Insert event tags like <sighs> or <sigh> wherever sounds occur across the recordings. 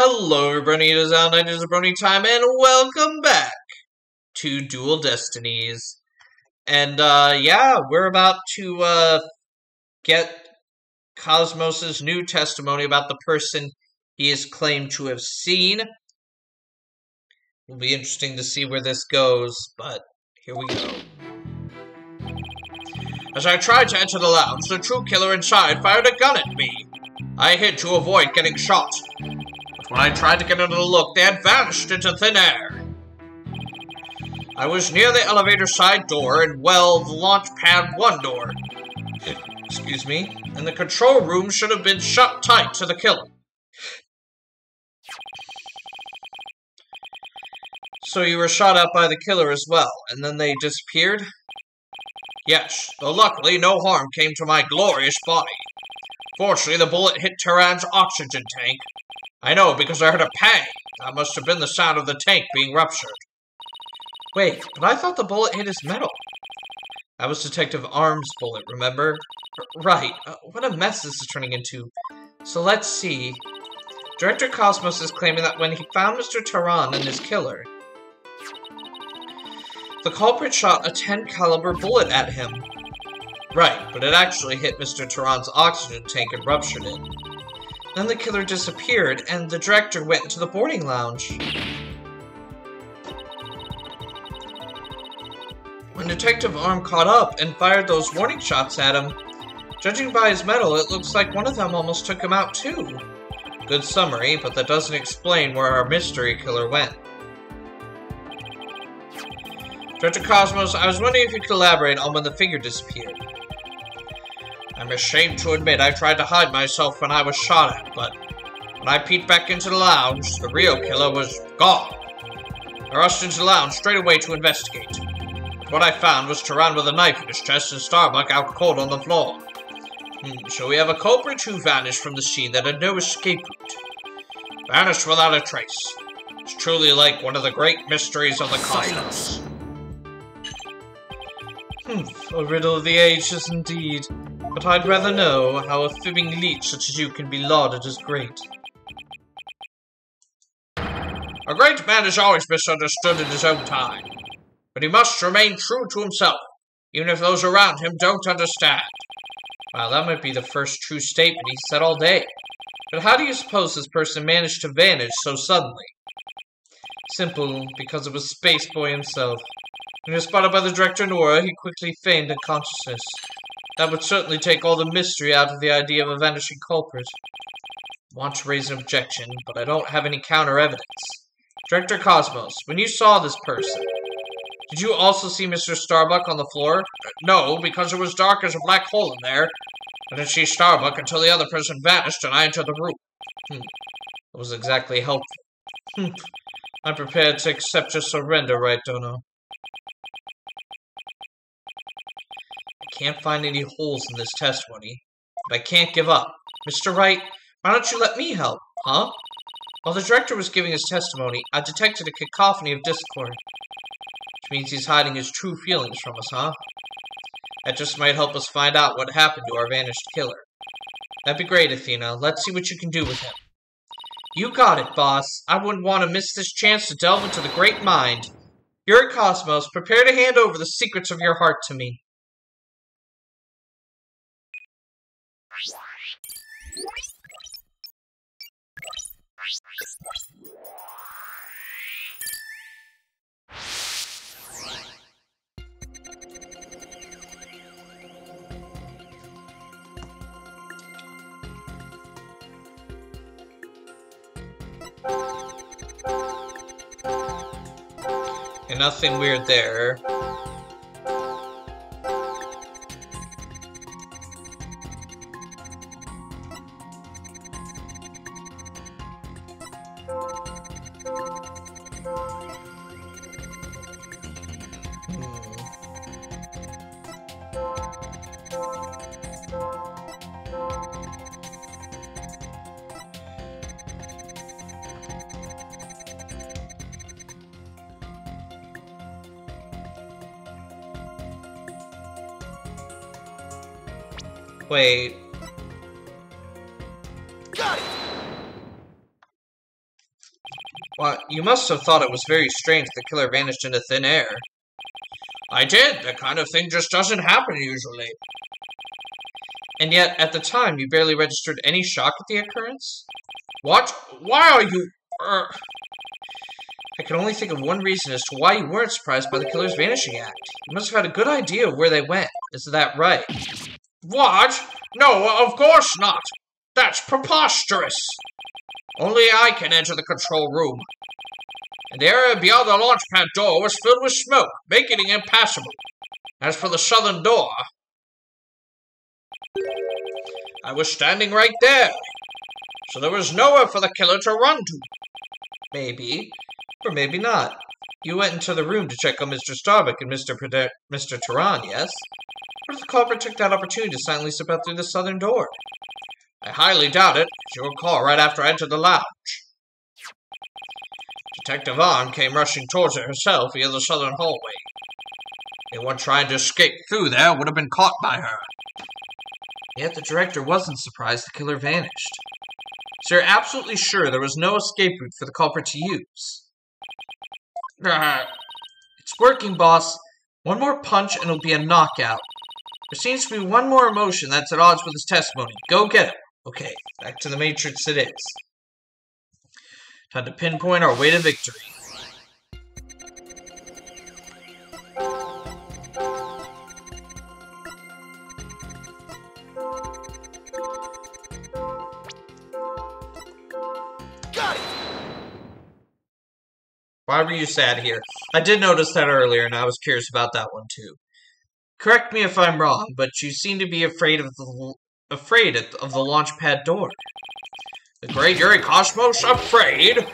Hello everybody, it is Al Night, it is Brony time, and welcome back to Dual Destinies. And, uh, yeah, we're about to, uh, get Cosmos's new testimony about the person he is claimed to have seen. It'll be interesting to see where this goes, but here we go. As I tried to enter the lounge, the true killer inside fired a gun at me. I hid to avoid getting shot. When I tried to get another look, they had vanished into thin air. I was near the elevator side door and, well, the launch pad one door. Excuse me. And the control room should have been shut tight to the killer. So you were shot at by the killer as well, and then they disappeared? Yes, though luckily no harm came to my glorious body. Fortunately, the bullet hit Terran's oxygen tank. I know, because I heard a pang. That must have been the sound of the tank being ruptured. Wait, but I thought the bullet hit his metal. That was Detective Arme's bullet, remember? R right. Uh, what a mess this is turning into. So let's see. Director Cosmos is claiming that when he found Mr. Terran and his killer, the culprit shot a 10 caliber bullet at him. Right, but it actually hit Mr. Terran's oxygen tank and ruptured it. Then the killer disappeared, and the director went into the boarding lounge. When Detective Arme caught up and fired those warning shots at him, judging by his medal, it looks like one of them almost took him out too. Good summary, but that doesn't explain where our mystery killer went. Director Cosmos, I was wondering if you could elaborate on when the figure disappeared. I'm ashamed to admit I tried to hide myself when I was shot at, but when I peeked back into the lounge, the real killer was gone. I rushed into the lounge straight away to investigate. What I found was Terran with a knife in his chest and Starbuck out cold on the floor. Hmm, so we have a culprit who vanished from the scene that had no escape route. Vanished without a trace. It's truly like one of the great mysteries of the cosmos. Humph, a riddle of the ages indeed. But I'd rather know how a fibbing leech such as you can be lauded as great. A great man is always misunderstood in his own time. But he must remain true to himself, even if those around him don't understand. Wow, that might be the first true statement he said all day. But how do you suppose this person managed to vanish so suddenly? Simple, because it was Space Boy himself. When he was spotted by the director Nora, he quickly feigned unconsciousness. That would certainly take all the mystery out of the idea of a vanishing culprit. I want to raise an objection, but I don't have any counter-evidence. Director Cosmos, when you saw this person, did you also see Mr. Starbuck on the floor? No, because it was dark as a black hole in there. I didn't see Starbuck until the other person vanished and I entered the room. Hmm. It was exactly helpful. Hmm. I'm prepared to accept your surrender, Wright, Dono? Can't find any holes in this testimony, but I can't give up. Mr. Wright, why don't you let me help, huh? While the director was giving his testimony, I detected a cacophony of discord. Which means he's hiding his true feelings from us, huh? That just might help us find out what happened to our vanished killer. That'd be great, Athena. Let's see what you can do with him. You got it, boss. I wouldn't want to miss this chance to delve into the great mind. You're Cosmos. Prepare to hand over the secrets of your heart to me. And nothing weird there. Wait. Got it! Well, you must have thought it was very strange the killer vanished into thin air. I did. That kind of thing just doesn't happen usually. And yet, at the time, you barely registered any shock at the occurrence? What? Why are you... Er... I can only think of one reason as to why you weren't surprised by the killer's vanishing act. You must have had a good idea of where they went. Is that right? What? No, of course not. That's preposterous. Only I can enter the control room. And the area beyond the launch pad door was filled with smoke, making it impassable. As for the southern door, I was standing right there, so there was nowhere for the killer to run to. Maybe, or maybe not. You went into the room to check on Mr. Starbuck and Mr. Prede Mr. Terran, yes? What if the culprit took that opportunity to silently slip out through the southern door? I highly doubt it, as you recall right after I entered the lounge. Detective Vaughn came rushing towards it herself via the southern hallway. Anyone trying to escape through there would have been caught by her. Yet the director wasn't surprised the killer vanished. So you're absolutely sure there was no escape route for the culprit to use? <laughs> It's working, boss. One more punch and it'll be a knockout. There seems to be one more emotion that's at odds with his testimony. Go get him. Okay, back to the Matrix it is. Time to pinpoint our way to victory. Why were you sad here? I did notice that earlier, and I was curious about that one too. Correct me if I'm wrong, but you seem to be afraid of the afraid of the launch pad door. The great Yuri Cosmos afraid?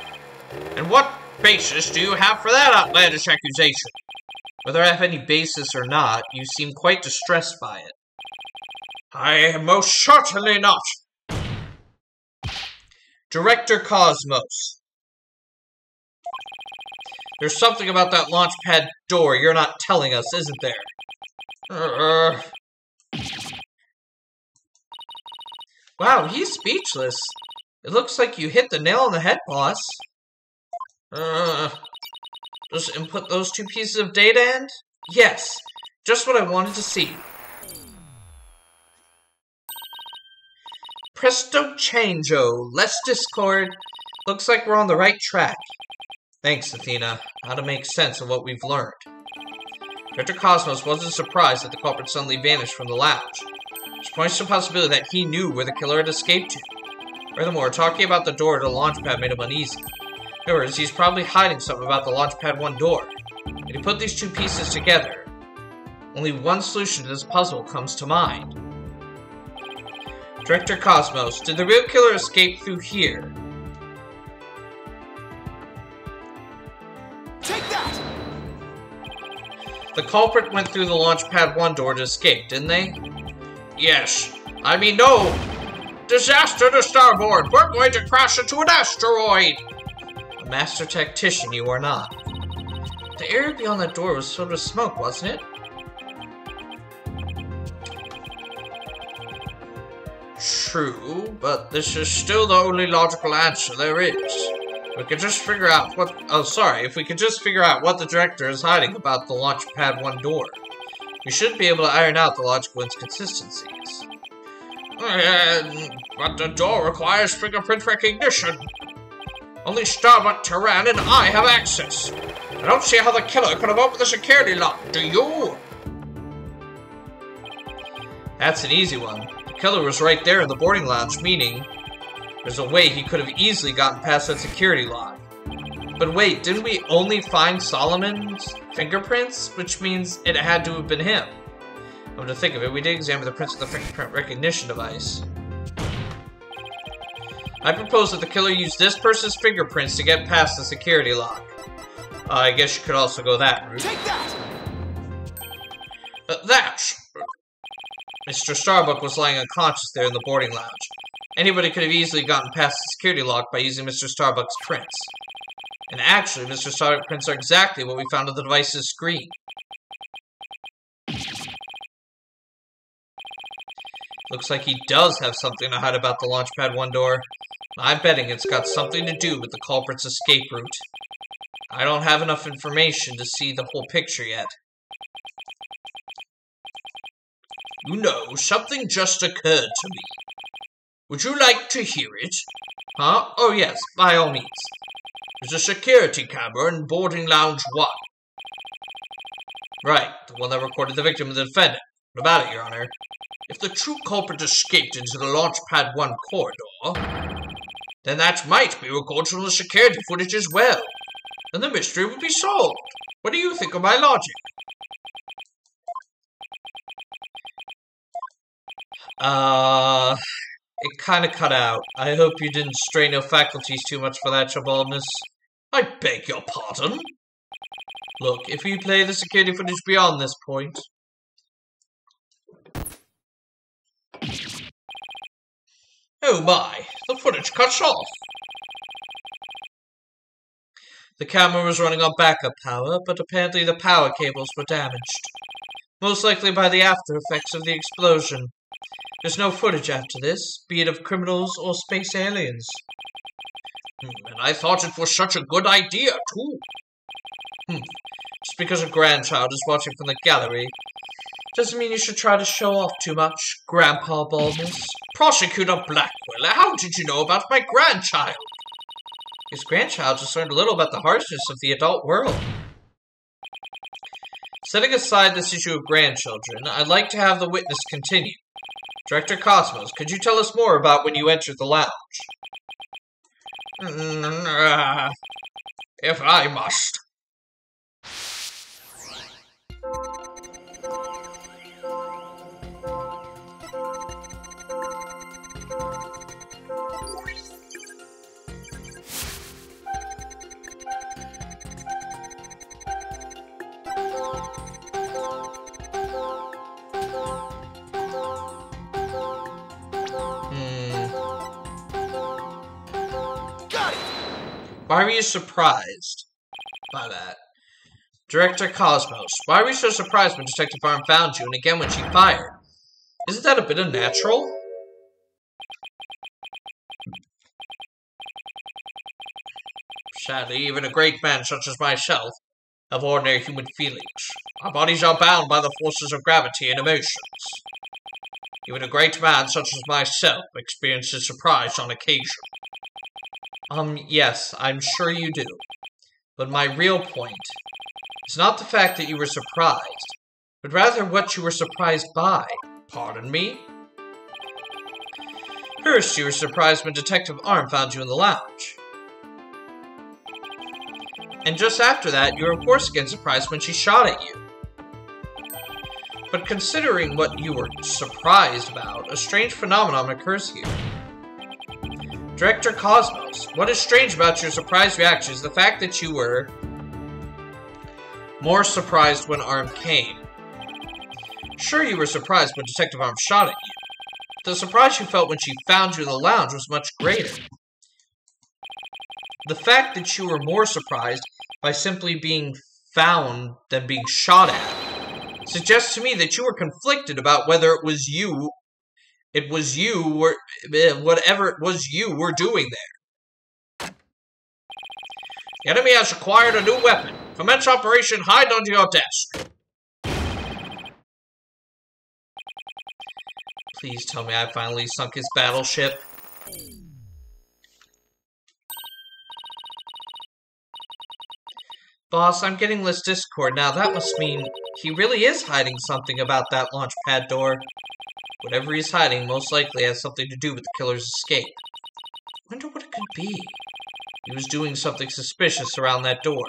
And what basis do you have for that outlandish accusation? Whether I have any basis or not, you seem quite distressed by it. I am most certainly not. Director Cosmos, there's something about that launch pad door you're not telling us, isn't there? Wow, he's speechless. It looks like you hit the nail on the head, boss. Just input those two pieces of data and? Yes, just what I wanted to see. Presto changeo, less discord. Looks like we're on the right track. Thanks, Athena. How to make sense of what we've learned. Dr. Cosmos wasn't surprised that the culprit suddenly vanished from the lounge, which points to the possibility that he knew where the killer had escaped to. Furthermore, talking about the door to the launch pad made him uneasy. In other words, he's probably hiding something about the launch pad 1 door. When you put these two pieces together, only one solution to this puzzle comes to mind. Director Cosmos, did the real killer escape through here? The culprit went through the launch pad 1 door to escape, didn't they? Yes. I mean, no! Disaster to starboard! We're going to crash into an asteroid! A master tactician you are not. The area beyond that door was filled with smoke, wasn't it? True, but this is still the only logical answer there is we could just figure out what... Oh, sorry. If we could just figure out what the director is hiding about the Launch Pad 1 door, we should be able to iron out the logical inconsistencies. But the door requires fingerprint recognition. Only Starbuck, Terran, and I have access. I don't see how the killer could have opened the security lock, do you? That's an easy one. The killer was right there in the boarding lounge, meaning there's a way he could have easily gotten past that security lock. But wait, didn't we only find Solomon's fingerprints? Which means it had to have been him. Come to think of it, we did examine the prints of the fingerprint recognition device. I propose that the killer used this person's fingerprints to get past the security lock. Uh, I guess you could also go that route. Take that! Uh, that! Mr. Starbuck was lying unconscious there in the boarding lounge. Anybody could have easily gotten past the security lock by using Mr. Starbuck's prints. And actually, Mr. Starbuck's prints are exactly what we found on the device's screen. Looks like he does have something to hide about the Launchpad 1 door. I'm betting it's got something to do with the culprit's escape route. I don't have enough information to see the whole picture yet. You know, something just occurred to me. Would you like to hear it? Huh? Oh yes, by all means. There's a security camera in boarding lounge 1. Right, the one that recorded the victim and the defendant. What about it, Your Honor? If the true culprit escaped into the launch pad 1 corridor, then that might be recorded from the security footage as well. And the mystery would be solved. What do you think of my logic? Uh, it kind of cut out. I hope you didn't strain your faculties too much for that, baldness. I beg your pardon? Look, if we play the security footage beyond this point... Oh my, the footage cuts off. The camera was running on backup power, but apparently the power cables were damaged. Most likely by the after effects of the explosion. There's no footage after this, be it of criminals or space aliens. Hmm, and I thought it was such a good idea, too. Hmm. Just because a grandchild is watching from the gallery doesn't mean you should try to show off too much, Grandpa Baldness. Prosecutor Blackquill, how did you know about my grandchild? His grandchild just learned a little about the harshness of the adult world. Setting aside this issue of grandchildren, I'd like to have the witness continue. Director Cosmos, could you tell us more about when you entered the lounge? Mm, uh, if I must. Why were you surprised by that? Director Cosmos, why were you so surprised when Detective Arme found you and again when she fired? Isn't that a bit unnatural? Sadly, even a great man such as myself have ordinary human feelings. Our bodies are bound by the forces of gravity and emotions. Even a great man such as myself experiences surprise on occasion. Um, yes, I'm sure you do. But my real point is not the fact that you were surprised, but rather what you were surprised by. Pardon me? First, you were surprised when Detective Arme found you in the lounge. And just after that, you were of course again surprised when she shot at you. But considering what you were surprised about, a strange phenomenon occurs here. Director Cosmos, what is strange about your surprise reaction is the fact that you were more surprised when Arme came. Sure, you were surprised when Detective Arme shot at you. The surprise you felt when she found you in the lounge was much greater. The fact that you were more surprised by simply being found than being shot at suggests to me that you were conflicted about whether it was you it was you were eh, whatever it was you were doing there. The enemy has acquired a new weapon. Commence operation hide under your desk. Please tell me I finally sunk his battleship. Boss, I'm getting less discord now. That must mean he really is hiding something about that launch pad door. Whatever he's hiding most likely has something to do with the killer's escape. Wonder what it could be. He was doing something suspicious around that door.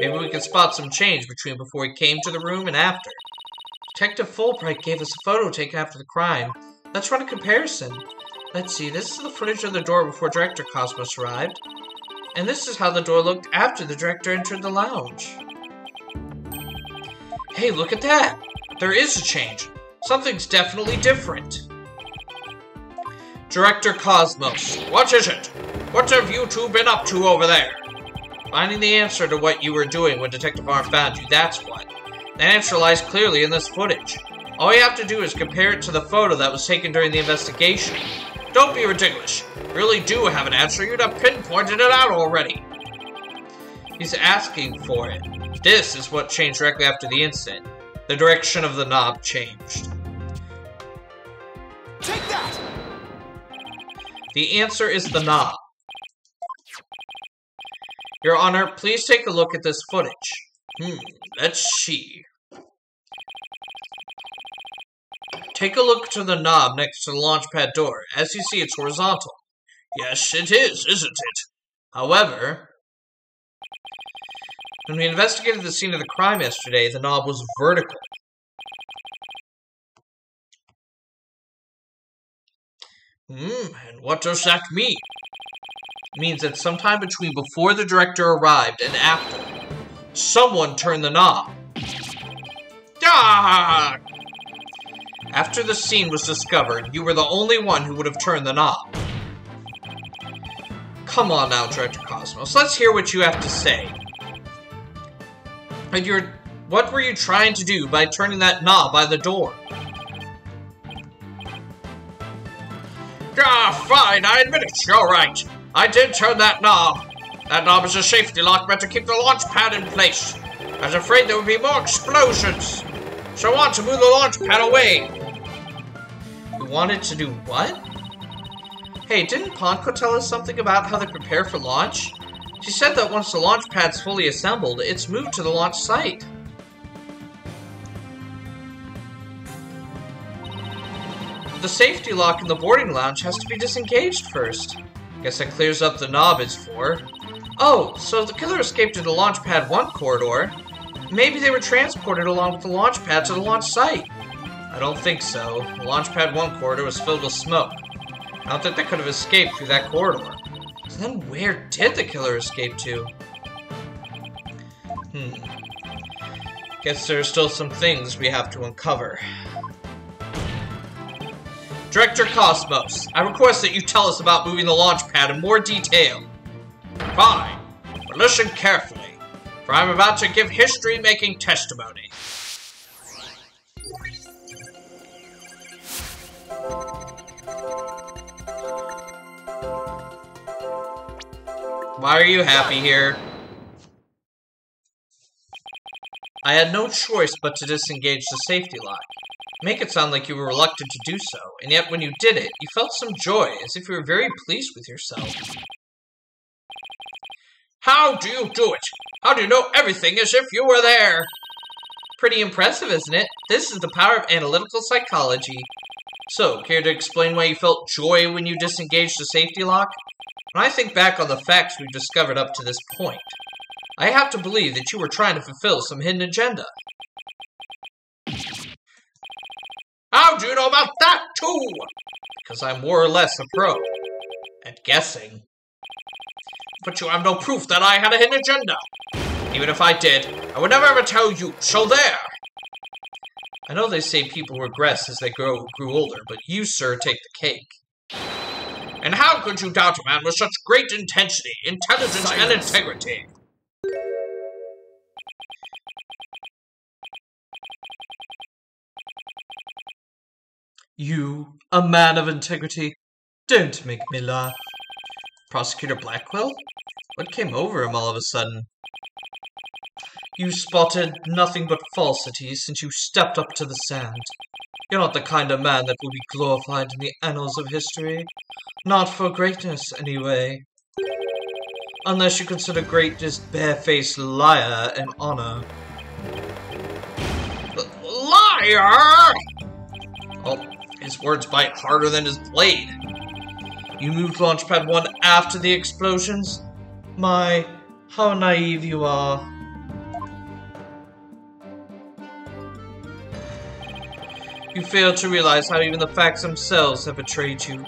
Maybe we can spot some change between before he came to the room and after. Detective Fulbright gave us a photo taken after the crime. Let's run a comparison. Let's see, this is the footage of the door before Director Cosmos arrived. And this is how the door looked after the director entered the lounge. Hey, look at that! There is a change. Something's definitely different. Director Cosmos, what is it? What have you two been up to over there? Finding the answer to what you were doing when Detective Arme found you, that's what. The answer lies clearly in this footage. All you have to do is compare it to the photo that was taken during the investigation. Don't be ridiculous. You really do have an answer. You'd have pinpointed it out already. He's asking for it. This is what changed directly after the incident. The direction of the knob changed. Take that! The answer is the knob. Your Honor, please take a look at this footage. Hmm, let's see. Take a look to the knob next to the launch pad door. As you see, it's horizontal. Yes, it is, isn't it? However, when we investigated the scene of the crime yesterday, the knob was vertical. Hmm, and what does that mean? Means that sometime between before the director arrived and after, someone turned the knob. Ah! After the scene was discovered, you were the only one who would have turned the knob. Come on now, Director Cosmos. Let's hear what you have to say. And you're... What were you trying to do by turning that knob by the door? Fine, I admit it, you're right. I did turn that knob. That knob is a safety lock meant to keep the launch pad in place. I was afraid there would be more explosions. So I want to move the launch pad away. You wanted to do what? Hey, didn't Ponco tell us something about how they prepare for launch? She said that once the launch pad's fully assembled, it's moved to the launch site. The safety lock in the boarding lounge has to be disengaged first. Guess that clears up the knob it's for. Oh, so the killer escaped to the Launch Pad 1 corridor. Maybe they were transported along with the launch pad to the launch site. I don't think so. The Launch Pad 1 corridor was filled with smoke. I don't think they could have escaped through that corridor. Then where did the killer escape to? Hmm. Guess there are still some things we have to uncover. Director Cosmos, I request that you tell us about moving the launch pad in more detail. Fine, but listen carefully, for I'm about to give history-making testimony. Why are you happy here? I had no choice but to disengage the safety lock. Make it sound like you were reluctant to do so, and yet when you did it, you felt some joy, as if you were very pleased with yourself. How do you do it? How do you know everything as if you were there? Pretty impressive, isn't it? This is the power of analytical psychology. So, care to explain why you felt joy when you disengaged the safety lock? When I think back on the facts we've discovered up to this point, I have to believe that you were trying to fulfill some hidden agenda. How do you know about that, too? Because I'm more or less a pro at guessing. But you have no proof that I had a hidden agenda. Even if I did, I would never ever tell you, so there. I know they say people regress as they grow grew older, but you, sir, take the cake. And how could you doubt a man with such great intensity, intelligence, Silence. and integrity? You, a man of integrity, don't make me laugh. Prosecutor Blackquill? What came over him all of a sudden? You spotted nothing but falsity since you stepped up to the sand. You're not the kind of man that will be glorified in the annals of history. Not for greatness, anyway. Unless you consider great greatness barefaced liar and honor. Liar! Oh, his words bite harder than his blade. You moved Launchpad 1 after the explosions? My, how naive you are. You fail to realize how even the facts themselves have betrayed you.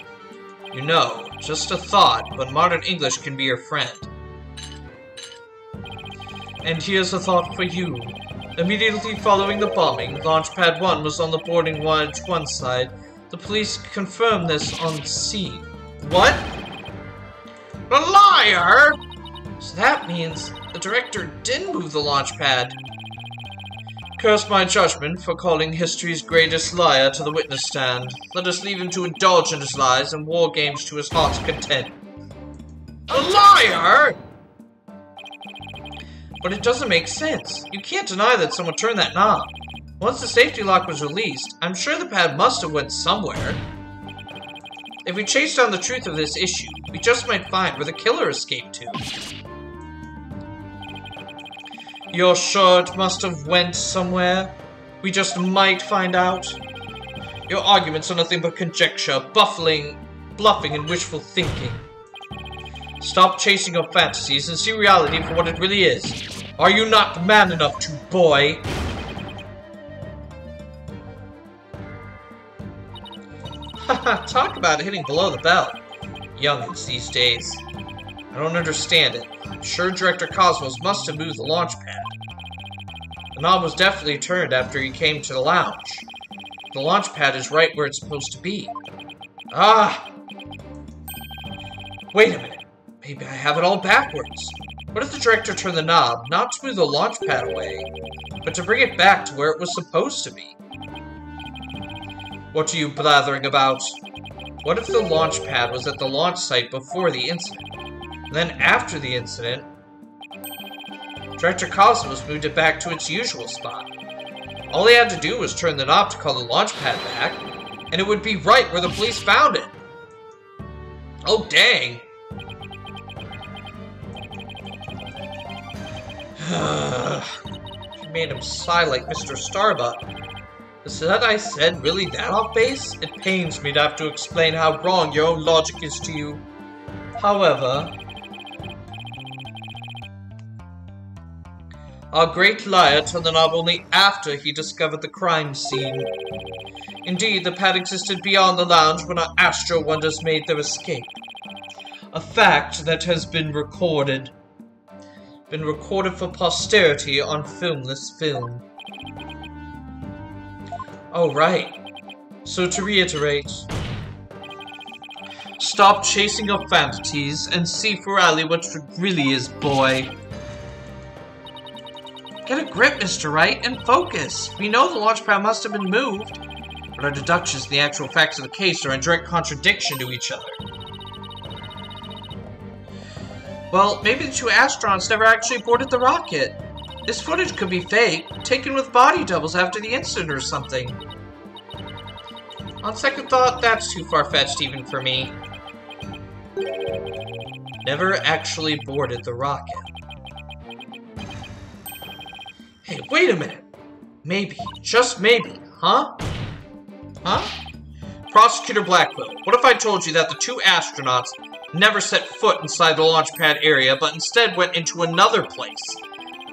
You know, just a thought, but modern English can be your friend. And here's a thought for you. Immediately following the bombing, Launchpad 1 was on the boarding watch one side. The police confirmed this on scene. What? The liar! So that means the director did move the launch pad. Curse my judgment for calling history's greatest liar to the witness stand. Let us leave him to indulge in his lies and war games to his heart's content. A liar? But it doesn't make sense. You can't deny that someone turned that knob. Once the safety lock was released, I'm sure the pad must have went somewhere. If we chase down the truth of this issue, we just might find where the killer escaped to. You're sure it must have went somewhere? We just might find out? Your arguments are nothing but conjecture, buffling, bluffing, and wishful thinking. Stop chasing your fantasies and see reality for what it really is. Are you not man enough to, boy? <laughs> Talk about hitting below the belt. Youngins these days. I don't understand it. I'm sure Director Cosmos must have moved the launch pad. The knob was definitely turned after he came to the lounge. The launch pad is right where it's supposed to be. Ah! Wait a minute. Maybe I have it all backwards. What if the director turned the knob, not to move the launch pad away, but to bring it back to where it was supposed to be? What are you blathering about? What if the launch pad was at the launch site before the incident? Then after the incident, Director Cosmos moved it back to its usual spot. All he had to do was turn the knob to call the launch pad back, and it would be right where the police found it. Oh, dang. <sighs> you made him sigh like Mr. Starbuck. Is that I said really that off base? It pains me to have to explain how wrong your own logic is to you. However, our great liar turned the knob only after he discovered the crime scene. Indeed, the pad existed beyond the lounge when our Astro Wonders made their escape. A fact that has been recorded been recorded for posterity on filmless film. Oh, right. So to reiterate, stop chasing your fantasies and see for Ali what it really is, boy. Get a grip, Mr. Wright, and focus. We know the launch pad must have been moved, but our deductions and the actual facts of the case are in direct contradiction to each other. Well, maybe the two astronauts never actually boarded the rocket. This footage could be fake, taken with body doubles after the incident or something. On second thought, that's too far-fetched even for me. Never actually boarded the rocket. Hey, wait a minute. Maybe, just maybe, huh? Huh? Prosecutor Blackquill, what if I told you that the two astronauts never set foot inside the launch pad area, but instead went into another place?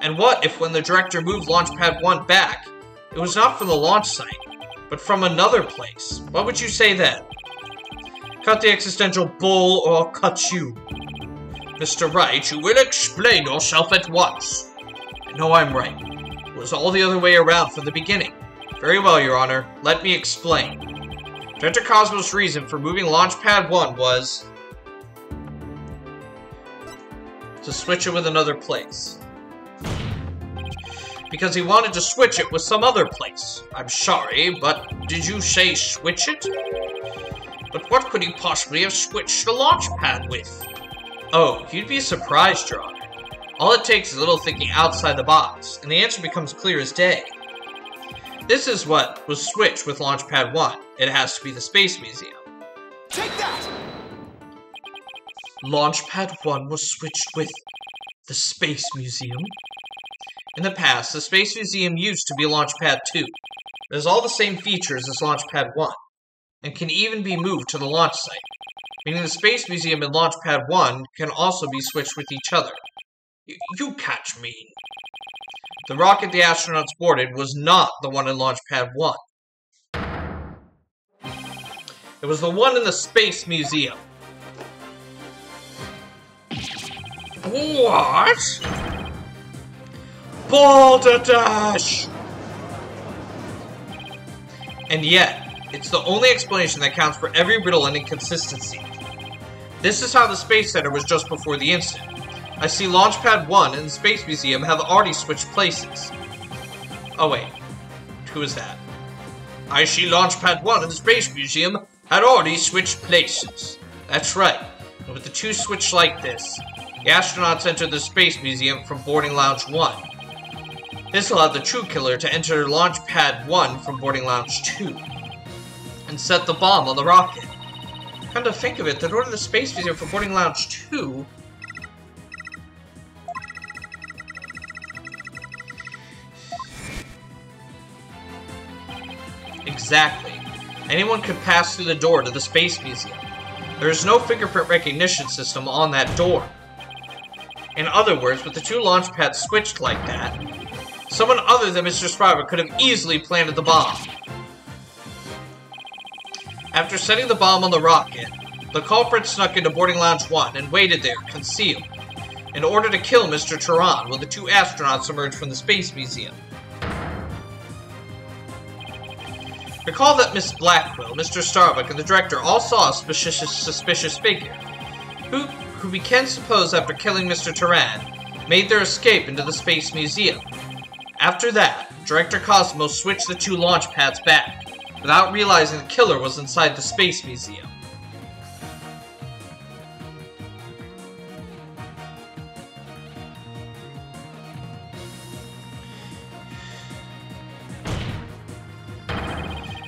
And what if when the director moved Launchpad 1 back, it was not from the launch site, but from another place? What would you say then? Cut the existential bull or I'll cut you. Mr. Wright, you will explain yourself at once. No, I'm right. It was all the other way around from the beginning. Very well, Your Honor. Let me explain. Director Cosmos' reason for moving Launchpad 1 was to switch it with another place. Because he wanted to switch it with some other place. I'm sorry, but did you say switch it? But what could he possibly have switched the launch pad with? Oh, you'd be surprised, Your Honor. All it takes is a little thinking outside the box, and the answer becomes clear as day. This is what was switched with Launchpad 1. It has to be the Space Museum. Take that! Launchpad 1 was switched with the Space Museum. In the past, the Space Museum used to be Launchpad 2. It has all the same features as Launchpad 1, and can even be moved to the launch site, meaning the Space Museum and Launchpad 1 can also be switched with each other. Y you catch me. The rocket the astronauts boarded was not the one in Launchpad 1. It was the one in the Space Museum. What? And yet, it's the only explanation that counts for every riddle and inconsistency. This is how the Space Center was just before the incident. I see Launchpad 1 and the Space Museum have already switched places. Oh, wait. Who is that? I see Launchpad 1 and the Space Museum had already switched places. That's right. And with the two switched like this, the astronauts entered the Space Museum from Boarding Lounge 1. This allowed the True Killer to enter Launch Pad 1 from Boarding Lounge 2 and set the bomb on the rocket. Come to think of it, the door to the Space Museum for Boarding Lounge 2 Exactly. Anyone could pass through the door to the Space Museum. There is no fingerprint recognition system on that door. In other words, with the two launch pads switched like that, someone other than Mr. Scriber could have easily planted the bomb. After setting the bomb on the rocket, the culprit snuck into boarding lounge 1 and waited there, concealed, in order to kill Mr. Terran when the two astronauts emerged from the Space Museum. Recall that Miss Blackquill, Mr. Starbuck, and the director all saw a suspicious, suspicious figure, who, who we can suppose after killing Mr. Terran, made their escape into the Space Museum. After that, Director Cosmos switched the two launch pads back, without realizing the killer was inside the Space Museum.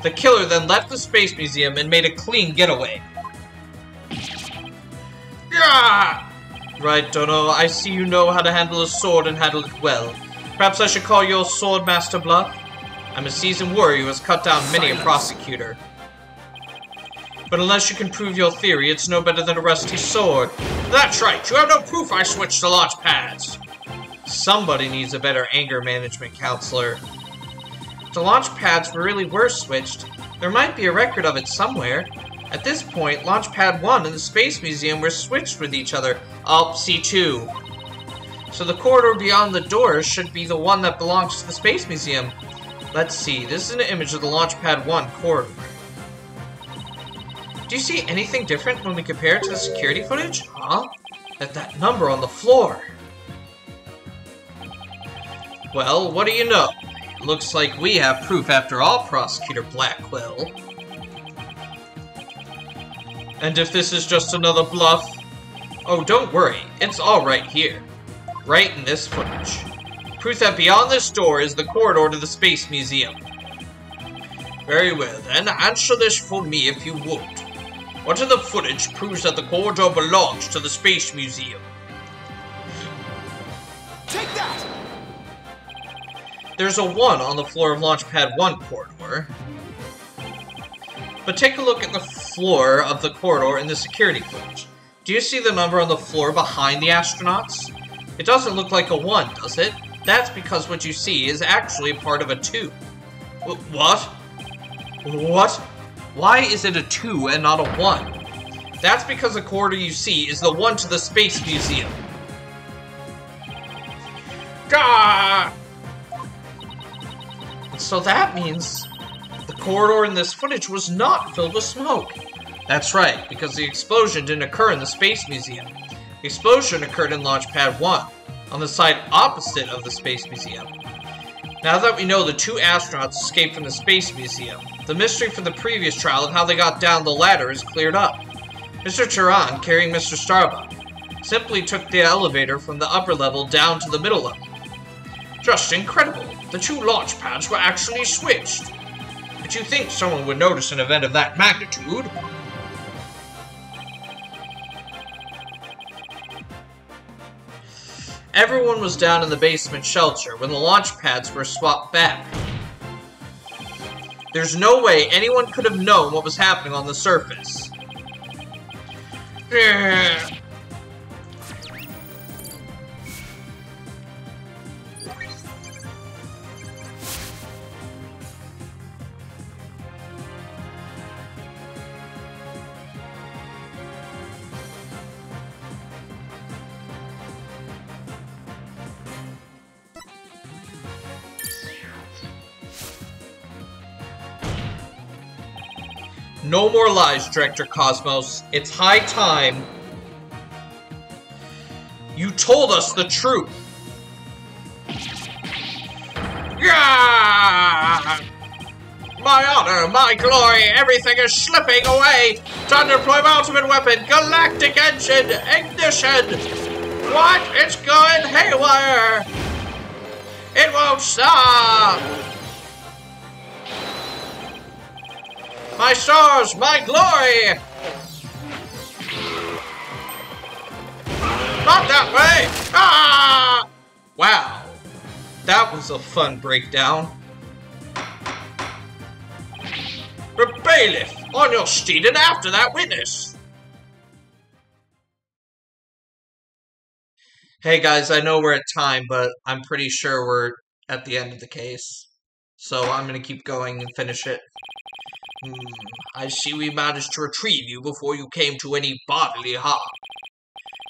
The killer then left the Space Museum and made a clean getaway. Yeah! Wright, Dono, I see you know how to handle a sword and handle it well. Perhaps I should call you a Sword Master Bluff? I'm a seasoned warrior who has cut down many a prosecutor. But unless you can prove your theory, it's no better than a rusty sword. That's right, you have no proof I switched the launch pads. Somebody needs a better anger management counselor the launch pads really were switched, there might be a record of it somewhere. At this point, Launch Pad 1 and the Space Museum were switched with each other. Up C2. So the corridor beyond the doors should be the one that belongs to the Space Museum. Let's see, this is an image of the Launch Pad 1 corridor. Do you see anything different when we compare it to the security footage? Huh? At that number on the floor. Well, what do you know? Looks like we have proof after all, Prosecutor Blackquill. And if this is just another bluff... Oh, don't worry. It's all right here. Right in this footage. Proof that beyond this door is the corridor to the Space Museum. Very well, then. Answer this for me if you would. What in the footage proves that the corridor belongs to the Space Museum? Take that! There's a 1 on the floor of Launchpad 1 corridor. But take a look at the floor of the corridor in the security footage. Do you see the number on the floor behind the astronauts? It doesn't look like a 1, does it? That's because what you see is actually part of a 2. W what? What? Why is it a 2 and not a 1? That's because the corridor you see is the one to the Space Museum. Gah! So that means the corridor in this footage was not filled with smoke. That's right, because the explosion didn't occur in the Space Museum. Explosion occurred in Launch Pad 1, on the side opposite of the Space Museum. Now that we know the two astronauts escaped from the Space Museum, the mystery from the previous trial of how they got down the ladder is cleared up. Mr. Terran, carrying Mr. Starbuck, simply took the elevator from the upper level down to the middle level. Just incredible. The two launch pads were actually switched. But you think someone would notice an event of that magnitude? Everyone was down in the basement shelter when the launch pads were swapped back. There's no way anyone could have known what was happening on the surface. <laughs> more lies, Director Cosmos. It's high time. You told us the truth. Gah! My honor, my glory, everything is slipping away! Time to deploy my ultimate weapon, Galactic Engine Ignition! What? It's going haywire! It won't stop! My stars, my glory! Not that way! Ah! Wow. That was a fun breakdown. The Bailiff, on your steed and after that witness! Hey guys, I know we're at time, but I'm pretty sure we're at the end of the case. So I'm gonna keep going and finish it. Hmm, I see we managed to retrieve you before you came to any bodily harm.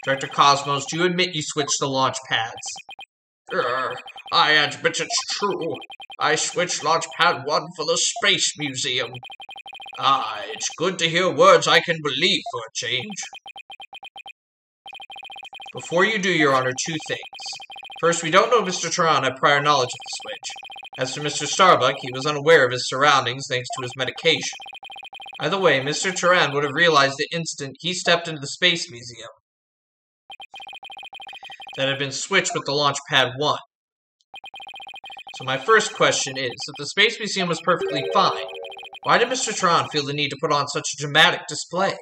Director Cosmos, do you admit you switched the launch pads? Er, I admit it's true. I switched launch pad 1 for the Space Museum. Ah, it's good to hear words I can believe for a change. Before you do, Your Honor, two things. First, we don't know Mr. Terran had prior knowledge of the switch. As for Mr. Starbuck, he was unaware of his surroundings thanks to his medication. Either way, Mr. Terran would have realized the instant he stepped into the Space Museum that had been switched with the launch pad 1. So my first question is, if the Space Museum was perfectly fine, why did Mr. Terran feel the need to put on such a dramatic display?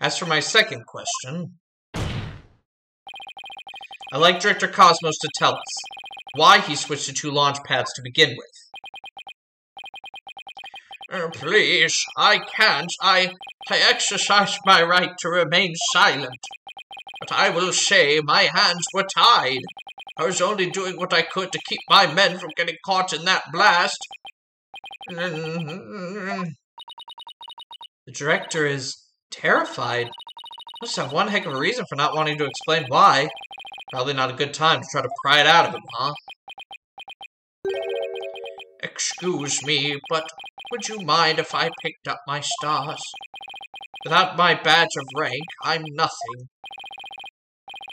As for my second question, I'd like Director Cosmos to tell us why he switched to two launch pads to begin with. Uh, please, I can't. I, I exercise my right to remain silent. But I will say my hands were tied. I was only doing what I could to keep my men from getting caught in that blast. The director is terrified. Must have one heck of a reason for not wanting to explain why. Probably not a good time to try to pry it out of him, huh? Excuse me, but would you mind if I picked up my stars? Without my badge of rank, I'm nothing.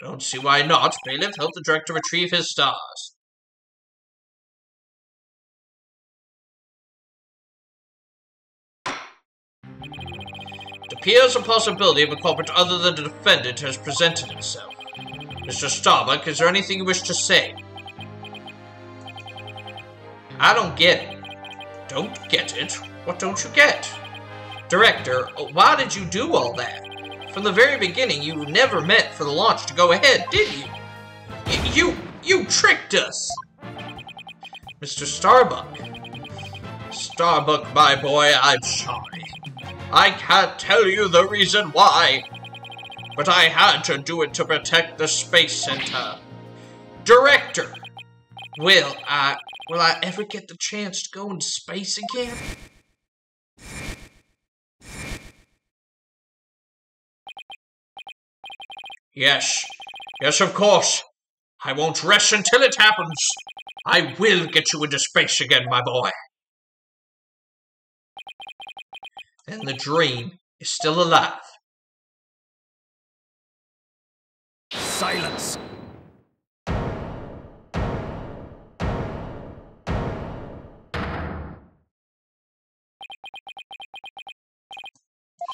I don't see why not. Bailiff, help the director retrieve his stars. It appears a possibility of a culprit other than the defendant has presented itself. Mr. Starbuck, is there anything you wish to say? I don't get it. Don't get it? What don't you get? Director, why did you do all that? From the very beginning, you never meant for the launch to go ahead, did you? Y you, you tricked us! Mr. Starbuck. Starbuck, my boy, I'm sorry. I can't tell you the reason why, but I had to do it to protect the Space Center. Director! Will I, will I ever get the chance to go in space again? Yes, yes, of course. I won't rest until it happens. I will get you into space again, my boy. And the dream is still alive. Silence!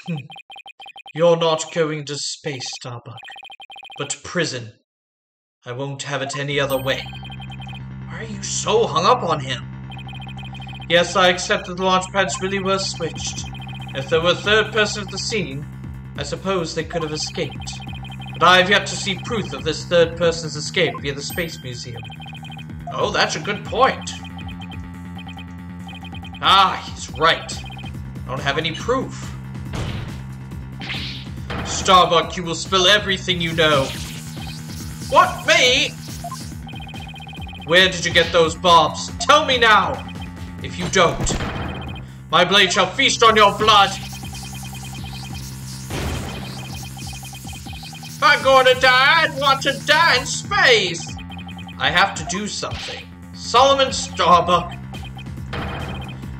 Hmm. You're not going to space, Starbuck, but prison. I won't have it any other way. Why are you so hung up on him? Yes, I accept that the launch pads really were switched. If there were a third person at the scene, I suppose they could have escaped. But I have yet to see proof of this third person's escape via the Space Museum. Oh, that's a good point. Ah, he's right. I don't have any proof. Starbuck, you will spill everything you know. What, me? Where did you get those bombs? Tell me now! If you don't, my blade shall feast on your blood! I'm going to die, I'd want to die in space! I have to do something. Solomon Starbuck,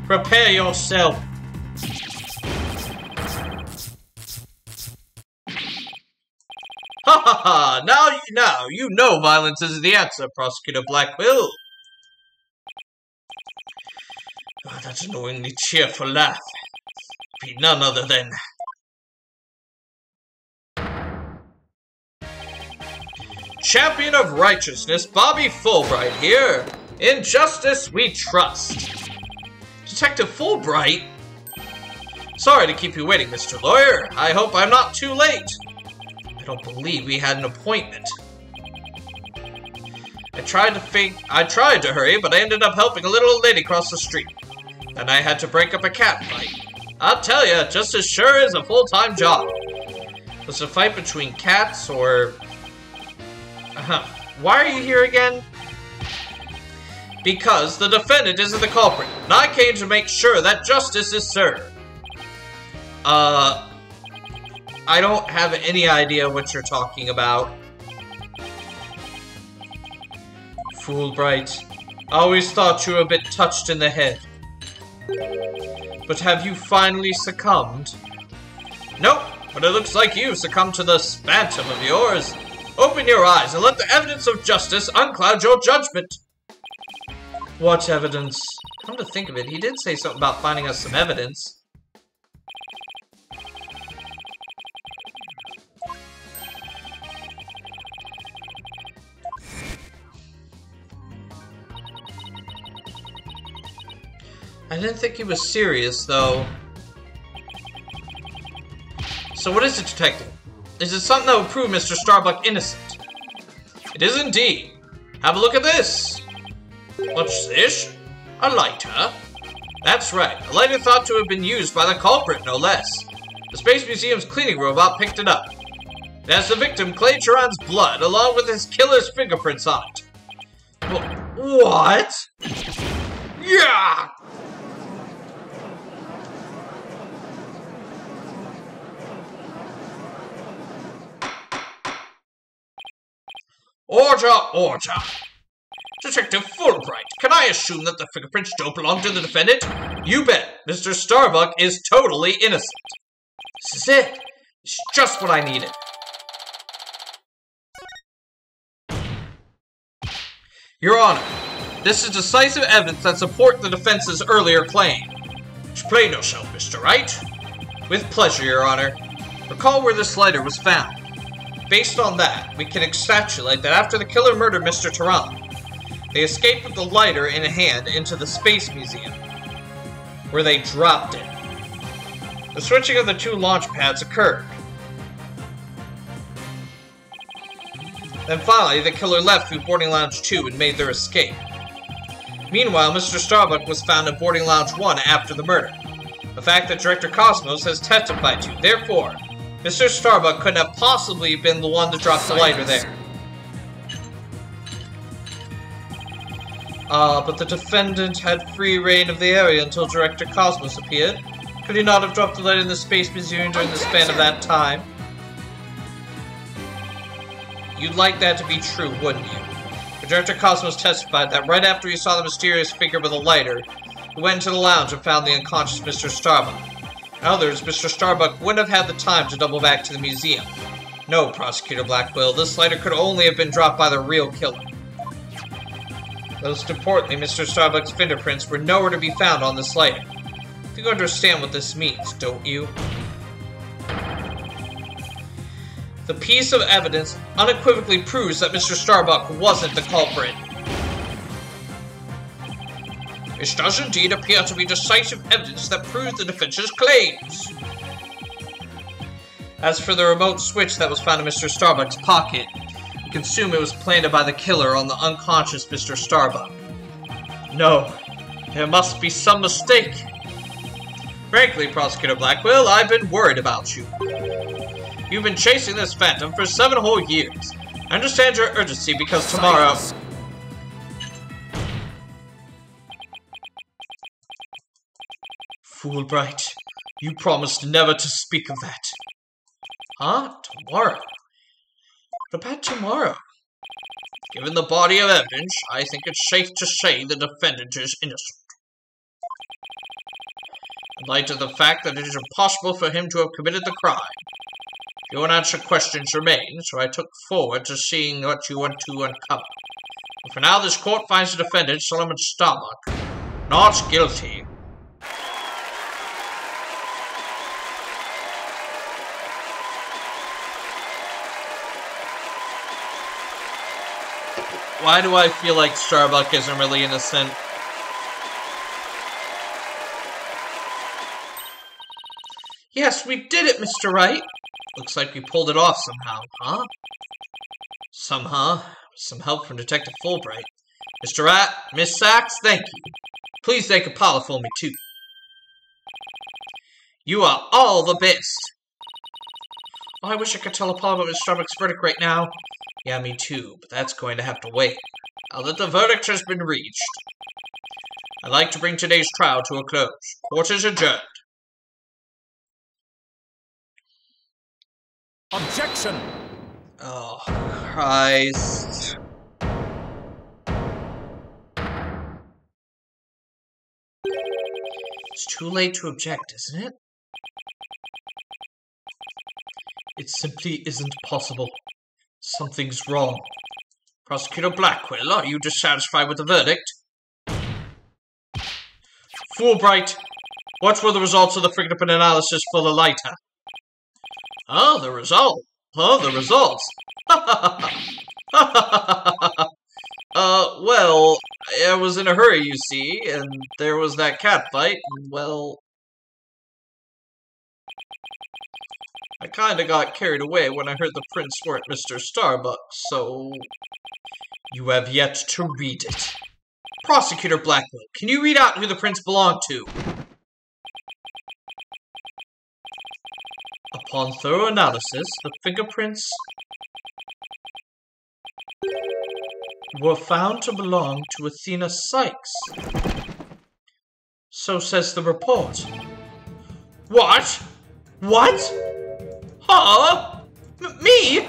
prepare yourself. Ha ha ha! Now, now, you know violence is the answer, Prosecutor Blackquill. Oh, ah, that annoyingly cheerful laugh. Be none other than... Champion of Righteousness, Bobby Fulbright here. In justice we trust. Detective Fulbright? Sorry to keep you waiting, Mr. Lawyer. I hope I'm not too late. I don't believe we had an appointment. I tried to think I tried to hurry, but I ended up helping a little old lady cross the street. And I had to break up a cat fight. I'll tell you, just as sure as a full-time job. Was a fight between cats or uh-huh. Why are you here again? Because the defendant isn't the culprit, and I came to make sure that justice is served. Uh, I don't have any idea what you're talking about. Fulbright, I always thought you were a bit touched in the head. But have you finally succumbed? Nope, but it looks like you've succumbed to the phantom of yours. Open your eyes and let the evidence of justice uncloud your judgment. What evidence? Come to think of it, he did say something about finding us some evidence. I didn't think he was serious, though. So what is it, Detective? Is it something that will prove Mr. Starbuck innocent? It is indeed. Have a look at this. What's this? A lighter? That's right, a lighter thought to have been used by the culprit, no less. The Space Museum's cleaning robot picked it up. It has the victim Clay Terran's blood, along with his killer's fingerprints on it. What? Yeah! Order, order. Detective Fulbright, can I assume that the fingerprints don't belong to the defendant? You bet. Mr. Starbuck is totally innocent. This is it. It's just what I needed. Your Honor, this is decisive evidence that supports the defense's earlier claim. Explain yourself, Mr. Wright. With pleasure, Your Honor. Recall where this lighter was found. Based on that, we can extrapolate that after the killer murdered Mr. Terran, they escaped with the lighter in hand into the Space Museum, where they dropped it. The switching of the two launch pads occurred. Then finally, the killer left through Boarding Lounge 2 and made their escape. Meanwhile, Mr. Starbuck was found in Boarding Lounge 1 after the murder. A fact that Director Cosmos has testified to. Therefore, Mr. Starbuck couldn't have possibly been the one to drop the lighter there. Ah, uh, but the defendant had free reign of the area until Director Cosmos appeared. Could he not have dropped the light in the Space Museum during the span of that time? You'd like that to be true, wouldn't you? But Director Cosmos testified that right after he saw the mysterious figure with a lighter, he went into the lounge and found the unconscious Mr. Starbuck. Others, Mr. Starbuck wouldn't have had the time to double back to the museum. No, Prosecutor Blackquill, this lighter could only have been dropped by the real killer. Most importantly, Mr. Starbuck's fingerprints were nowhere to be found on this lighter. You understand what this means, don't you? The piece of evidence unequivocally proves that Mr. Starbuck wasn't the culprit. This does indeed appear to be decisive evidence that proves the defense's claims. As for the remote switch that was found in Mr. Starbuck's pocket, we can assume it was planted by the killer on the unconscious Mr. Starbuck. No, there must be some mistake. Frankly, Prosecutor Blackquill, I've been worried about you. You've been chasing this phantom for seven whole years. I understand your urgency because tomorrow... Science. Fulbright, you promised never to speak of that. Huh? Tomorrow? What about tomorrow? Given the body of evidence, I think it's safe to say the defendant is innocent. In light of the fact that it is impossible for him to have committed the crime, Few unanswered questions remain, so I took forward to seeing what you want to uncover. But for now, this court finds the defendant, Solomon Starbuck, not guilty. Why do I feel like Starbuck isn't really innocent? Yes, we did it, Mr. Wright. Looks like we pulled it off somehow, huh? Somehow. Some help from Detective Fulbright. Mr. Wright, Miss Cykes, thank you. Please thank Apollo for me, too. You are all the best. Oh, I wish I could tell Apollo about Mr. Starbuck's verdict right now. Yeah, me too, but that's going to have to wait. Now that the verdict has been reached, I'd like to bring today's trial to a close. Court is adjourned. Objection! Oh, Christ. It's too late to object, isn't it? It simply isn't possible. Something's wrong. Prosecutor Blackquill, are you dissatisfied with the verdict? Fulbright, what were the results of the fingerprint analysis for the lighter? Oh, the result. Oh, the results. <laughs> uh, well, I was in a hurry, you see, and there was that cat fight, and, well... I kinda got carried away when I heard the prints weren't Mr. Starbucks, so... You have yet to read it. Prosecutor Blackquill, can you read out who the prints belong to? Upon thorough analysis, the fingerprints were found to belong to Athena Cykes. So says the report. What? What? M me?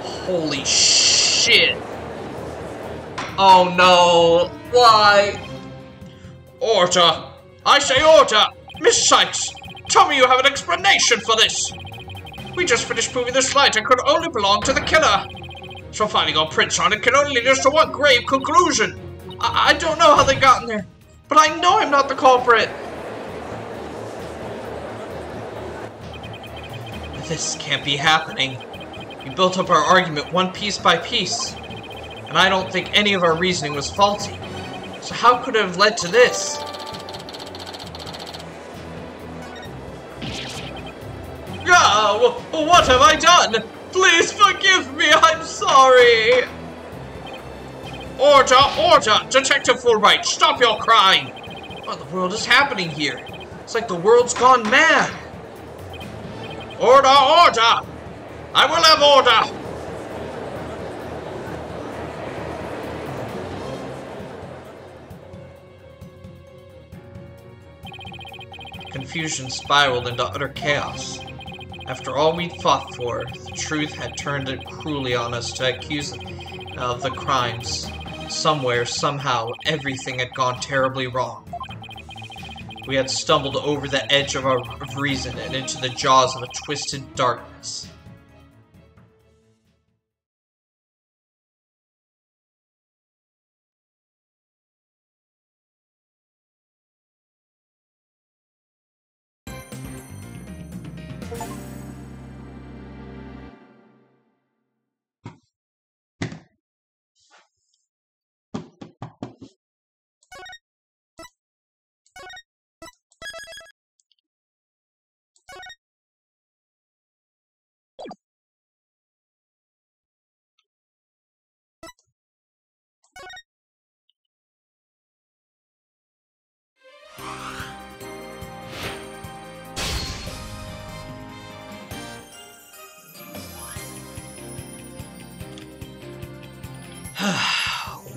Holy shit. Oh no. Why? Order. I say order. Miss Cykes, tell me you have an explanation for this. We just finished proving this lighter could only belong to the killer. So finding our prints on it can only lead us to one grave conclusion. I, I don't know how they got in there, but I know I'm not the culprit. This can't be happening. We built up our argument one piece by piece, and I don't think any of our reasoning was faulty. So how could it have led to this? Ah, what have I done? Please forgive me, I'm sorry! Order, order! Detective Fulbright, stop your crying! What in the world is happening here? It's like the world's gone mad! Order, order! I will have order! Confusion spiraled into utter chaos. After all we'd fought for, the truth had turned it cruelly on us to accuse of the crimes. Somewhere, somehow, everything had gone terribly wrong. We had stumbled over the edge of our of reason and into the jaws of a twisted darkness.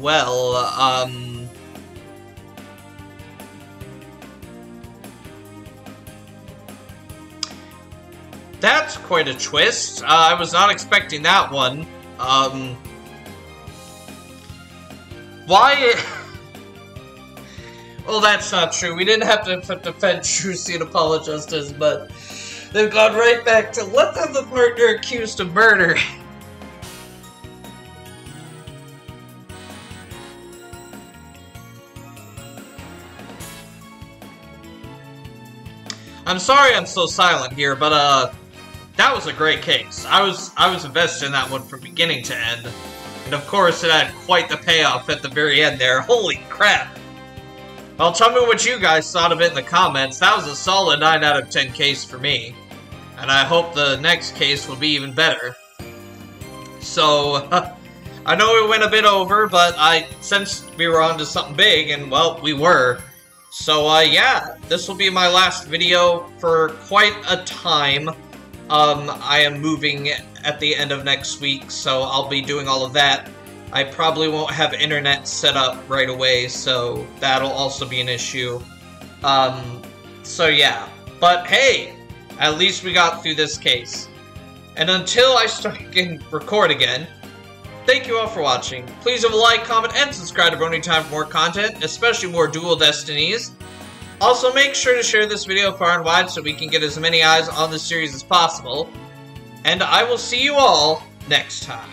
Well, um... That's quite a twist. Uh, I was not expecting that one. Um... Why... <laughs> Well, that's not true. We didn't have to defend Trucy <laughs> and apologize to us, but they've gone right back to let them the partner accused of murder. <laughs> I'm sorry I'm so silent here, but uh, that was a great case. I was I was invested in that one from beginning to end, and of course it had quite the payoff at the very end there. <laughs> Holy crap! Well, tell me what you guys thought of it in the comments. That was a solid 9 out of 10 case for me, and I hope the next case will be even better. So, <laughs> I know we went a bit over, but I sensed we were on to something big, and well, we were. So, uh, yeah, this will be my last video for quite a time. Um, I am moving at the end of next week, so I'll be doing all of that. I probably won't have internet set up right away, so that'll also be an issue. Um, so yeah. But hey, at least we got through this case. And until I start <laughs> getting record again, thank you all for watching. Please leave a like, comment, and subscribe to Brony Time for more content, especially more Dual Destinies. Also, make sure to share this video far and wide so we can get as many eyes on the series as possible. And I will see you all next time.